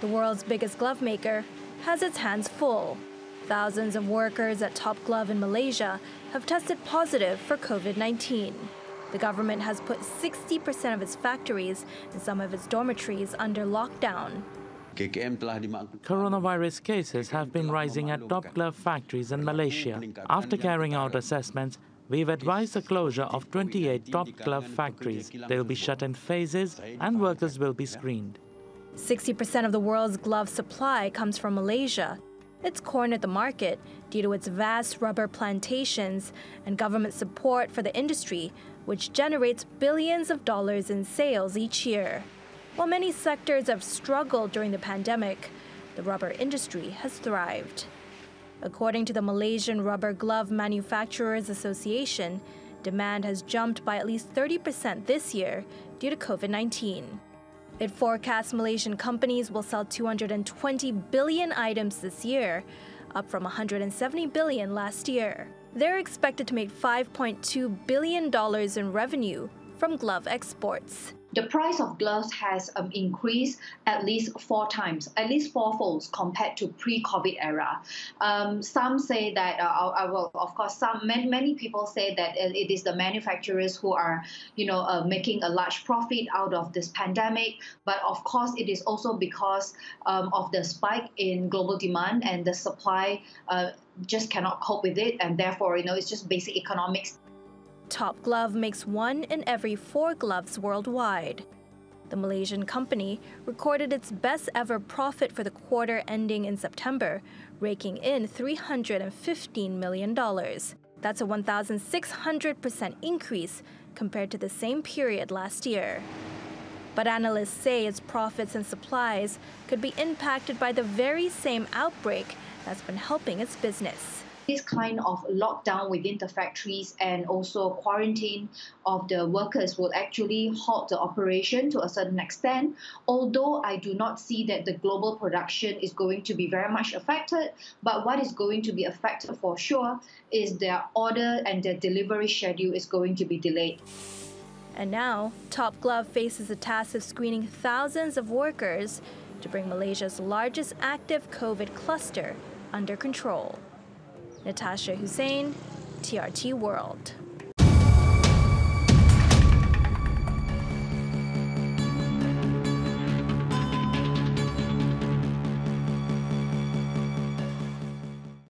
The world's biggest glove maker has its hands full. Thousands of workers at Top Glove in Malaysia have tested positive for COVID 19. The government has put 60% of its factories and some of its dormitories under lockdown. Coronavirus cases have been rising at Top Glove factories in Malaysia. After carrying out assessments, we've advised the closure of 28 Top Glove factories. They will be shut in phases and workers will be screened. 60% of the world's glove supply comes from Malaysia. It's cornered the market due to its vast rubber plantations and government support for the industry, which generates billions of dollars in sales each year. While many sectors have struggled during the pandemic, the rubber industry has thrived. According to the Malaysian Rubber Glove Manufacturers Association, demand has jumped by at least 30% this year due to COVID 19. It forecasts Malaysian companies will sell 220 billion items this year, up from 170 billion last year. They're expected to make $5.2 billion in revenue from glove exports the price of gloves has um, increased at least four times, at least four folds compared to pre-COVID era. Um, some say that, uh, I, will, of course, some many, many people say that it is the manufacturers who are, you know, uh, making a large profit out of this pandemic. But of course, it is also because um, of the spike in global demand and the supply uh, just cannot cope with it, and therefore, you know, it's just basic economics. Top Glove makes one in every four gloves worldwide. The Malaysian company recorded its best ever profit for the quarter ending in September, raking in $315 million. That's a 1,600% increase compared to the same period last year. But analysts say its profits and supplies could be impacted by the very same outbreak that's been helping its business this kind of lockdown within the factories and also quarantine of the workers will actually halt the operation to a certain extent. Although I do not see that the global production is going to be very much affected, but what is going to be affected for sure is their order and their delivery schedule is going to be delayed. And now, Top Glove faces the task of screening thousands of workers to bring Malaysia's largest active COVID cluster under control. Natasha Hussain, TRT World.